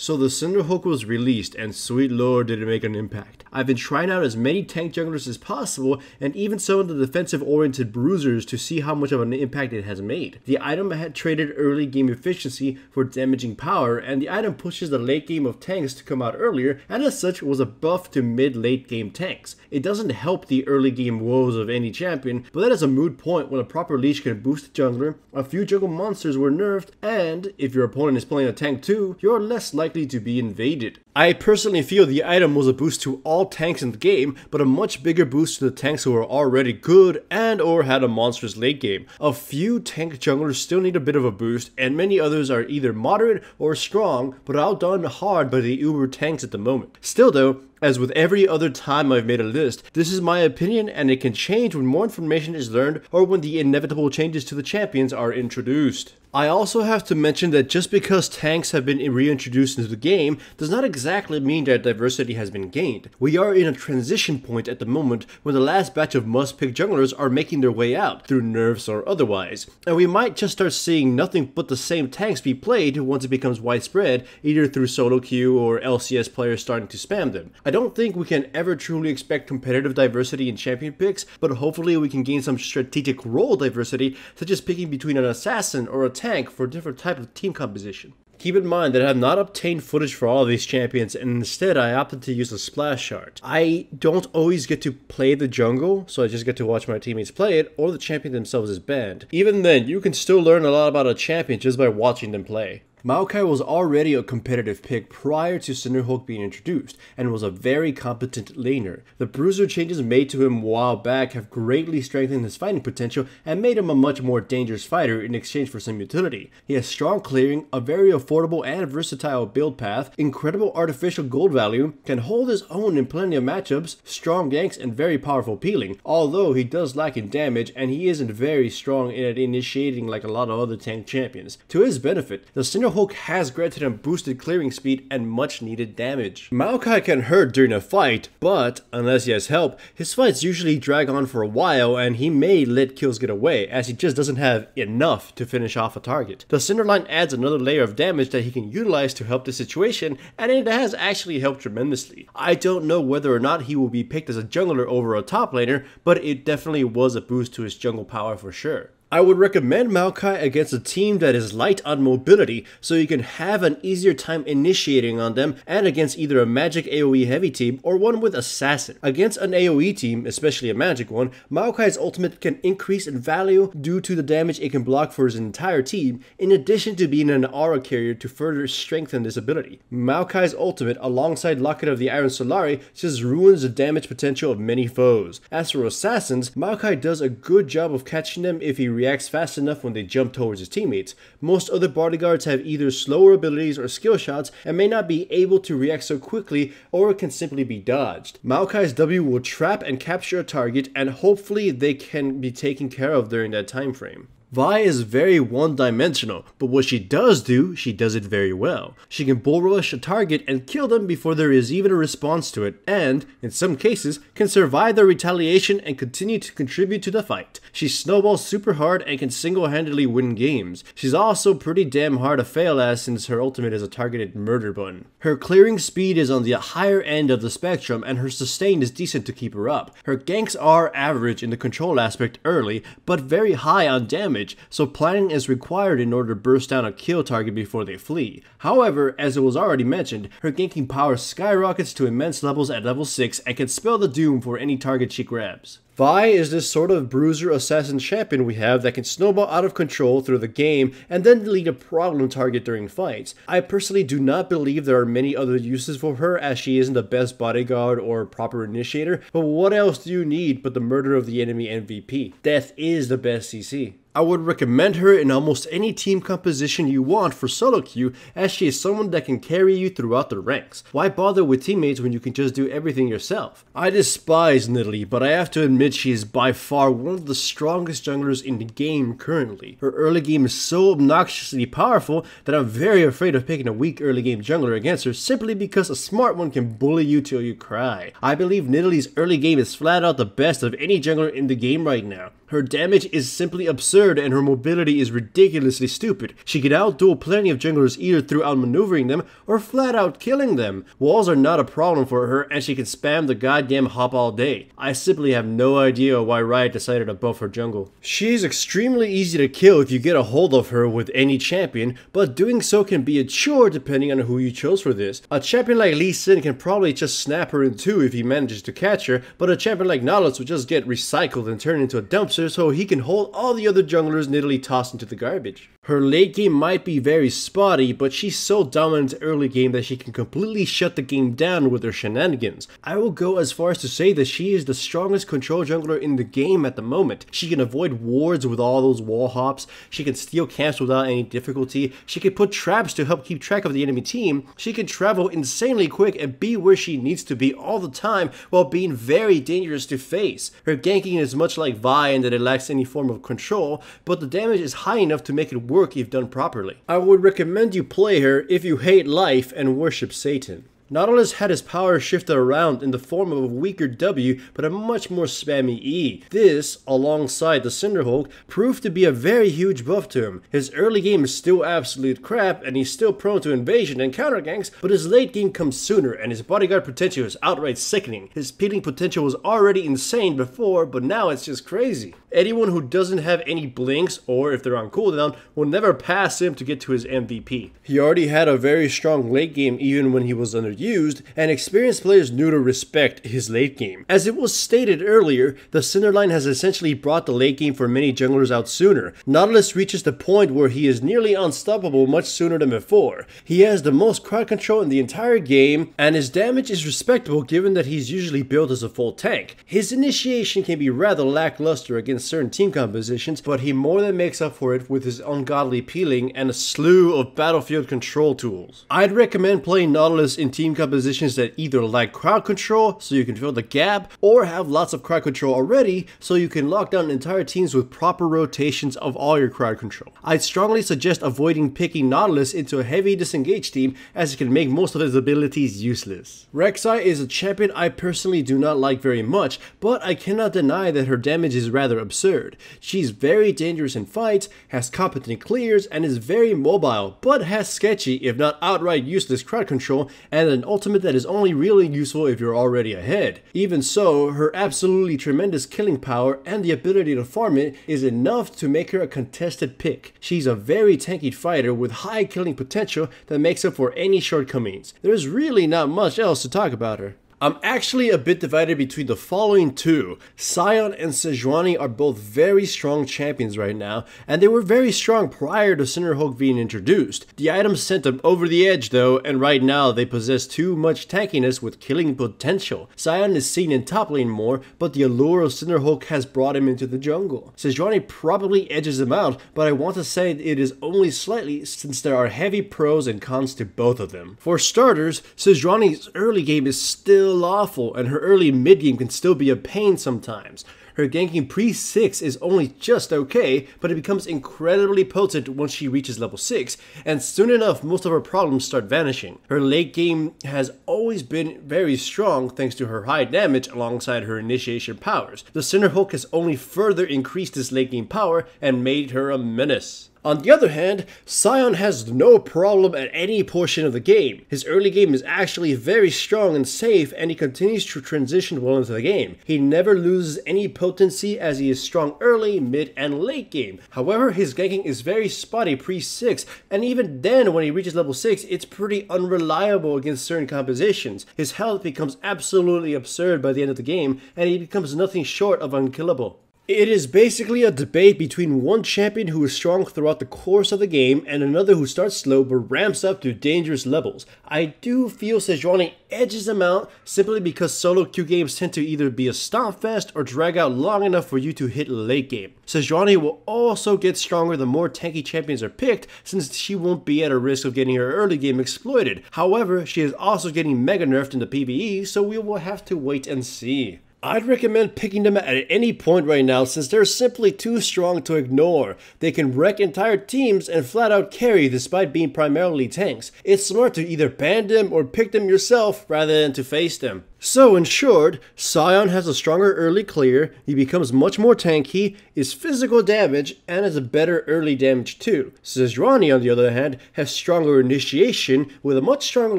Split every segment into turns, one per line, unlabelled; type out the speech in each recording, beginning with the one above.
So the Cinderhulk was released, and sweet lord did it make an impact. I've been trying out as many tank junglers as possible, and even some of the defensive oriented bruisers to see how much of an impact it has made. The item had traded early game efficiency for damaging power, and the item pushes the late game of tanks to come out earlier, and as such was a buff to mid late game tanks. It doesn't help the early game woes of any champion, but that is a moot point when a proper leash can boost the jungler, a few jungle monsters were nerfed, and if your opponent is playing a tank too, you're less likely likely to be invaded. I personally feel the item was a boost to all tanks in the game, but a much bigger boost to the tanks who are already good and or had a monstrous late game. A few tank junglers still need a bit of a boost, and many others are either moderate or strong, but outdone hard by the uber tanks at the moment. Still though, as with every other time I've made a list, this is my opinion and it can change when more information is learned or when the inevitable changes to the champions are introduced. I also have to mention that just because tanks have been reintroduced into the game does not exactly mean that diversity has been gained. We are in a transition point at the moment when the last batch of must-pick junglers are making their way out, through nerfs or otherwise, and we might just start seeing nothing but the same tanks be played once it becomes widespread, either through solo queue or LCS players starting to spam them. Don't think we can ever truly expect competitive diversity in champion picks, but hopefully we can gain some strategic role diversity, such as picking between an assassin or a tank for a different type of team composition. Keep in mind that I have not obtained footage for all of these champions and instead I opted to use a splash chart. I don't always get to play the jungle, so I just get to watch my teammates play it, or the champion themselves is banned. Even then, you can still learn a lot about a champion just by watching them play. Maokai was already a competitive pick prior to Cinderhulk being introduced, and was a very competent laner. The bruiser changes made to him a while back have greatly strengthened his fighting potential and made him a much more dangerous fighter in exchange for some utility. He has strong clearing, a very affordable and versatile build path, incredible artificial gold value, can hold his own in plenty of matchups, strong ganks, and very powerful peeling, although he does lack in damage and he isn't very strong in initiating like a lot of other tank champions. To his benefit, the Cinder Hulk has granted him boosted clearing speed and much needed damage. Maokai can hurt during a fight, but unless he has help, his fights usually drag on for a while and he may let kills get away as he just doesn't have enough to finish off a target. The Cinderline adds another layer of damage that he can utilize to help the situation and it has actually helped tremendously. I don't know whether or not he will be picked as a jungler over a top laner, but it definitely was a boost to his jungle power for sure. I would recommend Maokai against a team that is light on mobility so you can have an easier time initiating on them and against either a magic AoE heavy team or one with assassin. Against an AoE team, especially a magic one, Maokai's ultimate can increase in value due to the damage it can block for his entire team in addition to being an aura carrier to further strengthen this ability. Maokai's ultimate alongside Locket of the Iron Solari just ruins the damage potential of many foes. As for assassins, Maokai does a good job of catching them if he reacts fast enough when they jump towards his teammates. Most other bodyguards have either slower abilities or skill shots and may not be able to react so quickly or can simply be dodged. Maokai's W will trap and capture a target and hopefully they can be taken care of during that time frame. Vi is very one-dimensional, but what she does do, she does it very well. She can bull rush a target and kill them before there is even a response to it, and, in some cases, can survive the retaliation and continue to contribute to the fight. She snowballs super hard and can single-handedly win games. She's also pretty damn hard to fail at since her ultimate is a targeted murder button. Her clearing speed is on the higher end of the spectrum and her sustain is decent to keep her up. Her ganks are average in the control aspect early, but very high on damage damage, so planning is required in order to burst down a kill target before they flee. However, as it was already mentioned, her ganking power skyrockets to immense levels at level 6 and can spell the doom for any target she grabs. Vi is this sort of bruiser assassin champion we have that can snowball out of control through the game and then lead a problem target during fights. I personally do not believe there are many other uses for her as she isn't the best bodyguard or proper initiator, but what else do you need but the murder of the enemy MVP? Death is the best CC. I would recommend her in almost any team composition you want for solo queue as she is someone that can carry you throughout the ranks. Why bother with teammates when you can just do everything yourself? I despise Nidalee, but I have to admit she is by far one of the strongest junglers in the game currently. Her early game is so obnoxiously powerful that I'm very afraid of picking a weak early game jungler against her simply because a smart one can bully you till you cry. I believe Nidalee's early game is flat out the best of any jungler in the game right now. Her damage is simply absurd and her mobility is ridiculously stupid. She can outduel plenty of junglers either through outmaneuvering them or flat out killing them. Walls are not a problem for her and she can spam the goddamn hop all day. I simply have no idea why Riot decided to buff her jungle. She's extremely easy to kill if you get a hold of her with any champion, but doing so can be a chore depending on who you chose for this. A champion like Lee Sin can probably just snap her in two if he manages to catch her, but a champion like Nautilus would just get recycled and turned into a dumpster so he can hold all the other junglers neatly tossed into the garbage. Her late game might be very spotty, but she's so dominant early game that she can completely shut the game down with her shenanigans. I will go as far as to say that she is the strongest control jungler in the game at the moment. She can avoid wards with all those wall hops, she can steal camps without any difficulty, she can put traps to help keep track of the enemy team, she can travel insanely quick and be where she needs to be all the time while being very dangerous to face. Her ganking is much like Vi in that it lacks any form of control, but the damage is high enough to make it work if done properly. I would recommend you play her if you hate life and worship Satan. Nautilus had his power shifted around in the form of a weaker W but a much more spammy E. This, alongside the Cinderhulk, proved to be a very huge buff to him. His early game is still absolute crap and he's still prone to invasion and counter ganks, but his late game comes sooner and his bodyguard potential is outright sickening. His peeling potential was already insane before, but now it's just crazy. Anyone who doesn't have any blinks, or if they're on cooldown, will never pass him to get to his MVP. He already had a very strong late game even when he was underused, and experienced players knew to respect his late game. As it was stated earlier, the Cinderline has essentially brought the late game for many junglers out sooner. Nautilus reaches the point where he is nearly unstoppable much sooner than before. He has the most crowd control in the entire game, and his damage is respectable given that he's usually built as a full tank. His initiation can be rather lackluster against certain team compositions, but he more than makes up for it with his ungodly peeling and a slew of battlefield control tools. I'd recommend playing Nautilus in team compositions that either lack crowd control so you can fill the gap, or have lots of crowd control already so you can lock down entire teams with proper rotations of all your crowd control. I'd strongly suggest avoiding picking Nautilus into a heavy disengage team as it can make most of his abilities useless. Rek'Sai is a champion I personally do not like very much, but I cannot deny that her damage is rather absurd. She's very dangerous in fights, has competent clears, and is very mobile, but has sketchy, if not outright useless crowd control, and an ultimate that is only really useful if you're already ahead. Even so, her absolutely tremendous killing power and the ability to farm it is enough to make her a contested pick. She's a very tanky fighter with high killing potential that makes up for any shortcomings. There's really not much else to talk about her. I'm actually a bit divided between the following two. Sion and Sejuani are both very strong champions right now, and they were very strong prior to Cinderhulk being introduced. The items sent them over the edge though, and right now they possess too much tankiness with killing potential. Sion is seen in top lane more, but the allure of Cinderhulk has brought him into the jungle. Sejuani probably edges him out, but I want to say it is only slightly since there are heavy pros and cons to both of them. For starters, Sejuani's early game is still lawful, and her early mid game can still be a pain sometimes. Her ganking pre 6 is only just okay, but it becomes incredibly potent once she reaches level 6, and soon enough most of her problems start vanishing. Her late game has always been very strong thanks to her high damage alongside her initiation powers. The Cinderhulk has only further increased this late game power and made her a menace. On the other hand, Sion has no problem at any portion of the game. His early game is actually very strong and safe and he continues to transition well into the game. He never loses any potency as he is strong early, mid, and late game. However, his ganking is very spotty pre-6 and even then when he reaches level 6, it's pretty unreliable against certain compositions. His health becomes absolutely absurd by the end of the game and he becomes nothing short of unkillable. It is basically a debate between one champion who is strong throughout the course of the game and another who starts slow but ramps up to dangerous levels. I do feel Sejuani edges him out simply because solo queue games tend to either be a stomp fest or drag out long enough for you to hit late game. Sejuani will also get stronger the more tanky champions are picked since she won't be at a risk of getting her early game exploited. However, she is also getting mega nerfed in the PBE so we will have to wait and see. I'd recommend picking them at any point right now since they're simply too strong to ignore. They can wreck entire teams and flat out carry despite being primarily tanks. It's smart to either ban them or pick them yourself rather than to face them. So in short, Sion has a stronger early clear, he becomes much more tanky, is physical damage, and has a better early damage too. Sejuani on the other hand has stronger initiation with a much stronger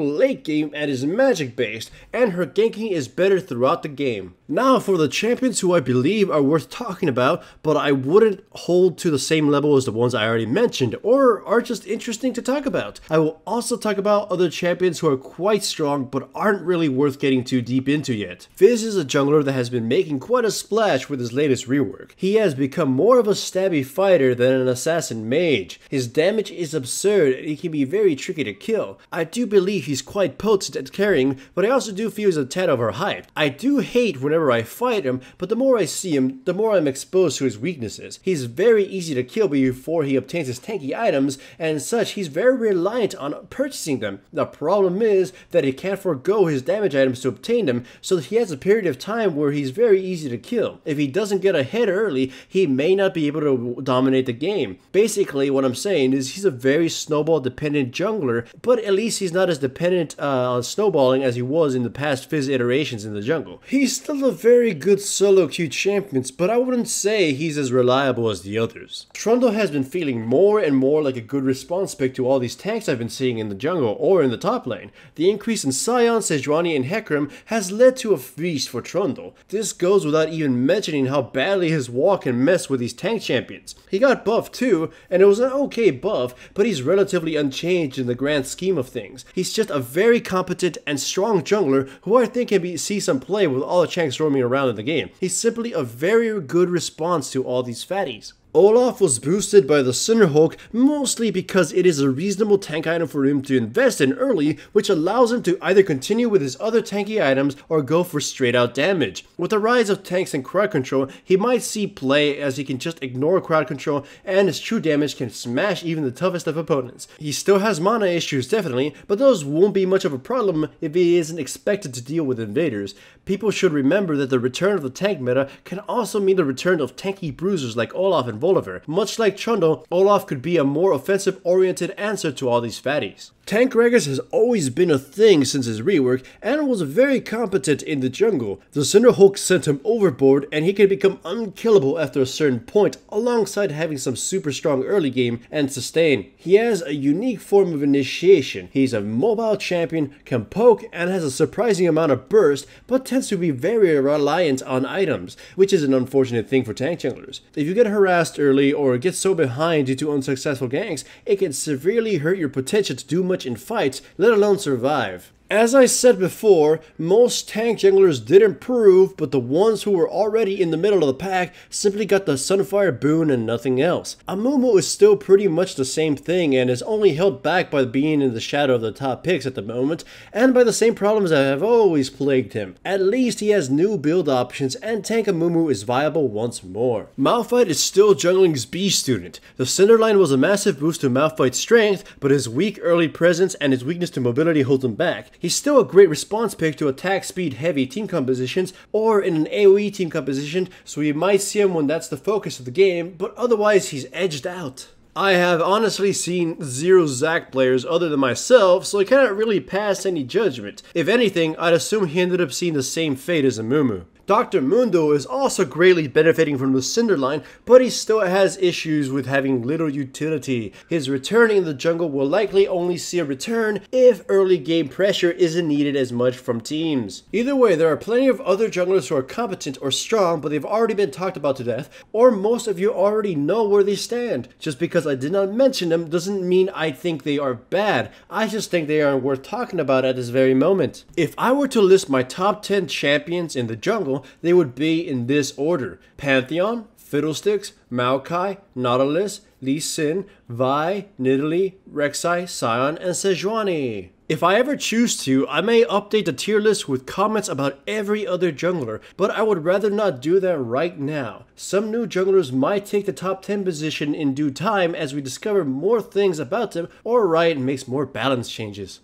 late game and is magic based, and her ganking is better throughout the game. Now for the champions who I believe are worth talking about, but I wouldn't hold to the same level as the ones I already mentioned, or are just interesting to talk about. I will also talk about other champions who are quite strong but aren't really worth getting too deep into yet. Fizz is a jungler that has been making quite a splash with his latest rework. He has become more of a stabby fighter than an assassin mage. His damage is absurd and he can be very tricky to kill. I do believe he's quite potent at carrying, but I also do feel he's a tad overhyped. I do hate whenever I fight him, but the more I see him, the more I'm exposed to his weaknesses. He's very easy to kill before he obtains his tanky items, and such he's very reliant on purchasing them. The problem is that he can't forego his damage items to obtain them, so he has a period of time where he's very easy to kill. If he doesn't get ahead early, he may not be able to dominate the game. Basically, what I'm saying is he's a very snowball dependent jungler, but at least he's not as dependent uh, on snowballing as he was in the past Fizz iterations in the jungle. He's still a very good solo queue champion, but I wouldn't say he's as reliable as the others. Trundle has been feeling more and more like a good response pick to all these tanks I've been seeing in the jungle or in the top lane. The increase in Sion, Sejuani, and Hecarim has led to a feast for Trundle. This goes without even mentioning how badly his walk can mess with these tank champions. He got buffed too, and it was an okay buff, but he's relatively unchanged in the grand scheme of things. He's just a very competent and strong jungler who I think can be, see some play with all the tanks roaming around in the game. He's simply a very good response to all these fatties. Olaf was boosted by the Cinderhulk mostly because it is a reasonable tank item for him to invest in early, which allows him to either continue with his other tanky items or go for straight out damage. With the rise of tanks and crowd control, he might see play as he can just ignore crowd control and his true damage can smash even the toughest of opponents. He still has mana issues definitely, but those won't be much of a problem if he isn't expected to deal with invaders. People should remember that the return of the tank meta can also mean the return of tanky bruisers like Olaf and Volibear. Much like Trundle, Olaf could be a more offensive-oriented answer to all these fatties. Tank Gragas has always been a thing since his rework and was very competent in the jungle. The Cinderhulk sent him overboard and he can become unkillable after a certain point alongside having some super strong early game and sustain. He has a unique form of initiation. He's a mobile champion, can poke and has a surprising amount of burst but tends to be very reliant on items, which is an unfortunate thing for tank junglers. If you get harassed early or get so behind due to unsuccessful ganks, it can severely hurt your potential to do much in fights, let alone survive. As I said before, most tank junglers did improve, but the ones who were already in the middle of the pack simply got the Sunfire boon and nothing else. Amumu is still pretty much the same thing and is only held back by being in the shadow of the top picks at the moment, and by the same problems that have always plagued him. At least he has new build options and Tank Amumu is viable once more. Malphite is still jungling's B student. The Cinder line was a massive boost to Malphite's strength, but his weak early presence and his weakness to mobility hold him back. He's still a great response pick to attack speed heavy team compositions or in an AoE team composition, so you might see him when that's the focus of the game, but otherwise he's edged out. I have honestly seen zero Zac players other than myself, so I cannot really pass any judgment. If anything, I'd assume he ended up seeing the same fate as Amumu. Dr. Mundo is also greatly benefiting from the Cinder line, but he still has issues with having little utility. His return in the jungle will likely only see a return if early game pressure isn't needed as much from teams. Either way, there are plenty of other junglers who are competent or strong, but they've already been talked about to death, or most of you already know where they stand. Just because I did not mention them doesn't mean I think they are bad. I just think they aren't worth talking about at this very moment. If I were to list my top 10 champions in the jungle, they would be in this order Pantheon, Fiddlesticks, Maokai, Nautilus, Lee Sin, Vi, Nidalee, Rek'Sai, Sion, and Sejuani. If I ever choose to, I may update the tier list with comments about every other jungler, but I would rather not do that right now. Some new junglers might take the top 10 position in due time as we discover more things about them or Riot makes more balance changes.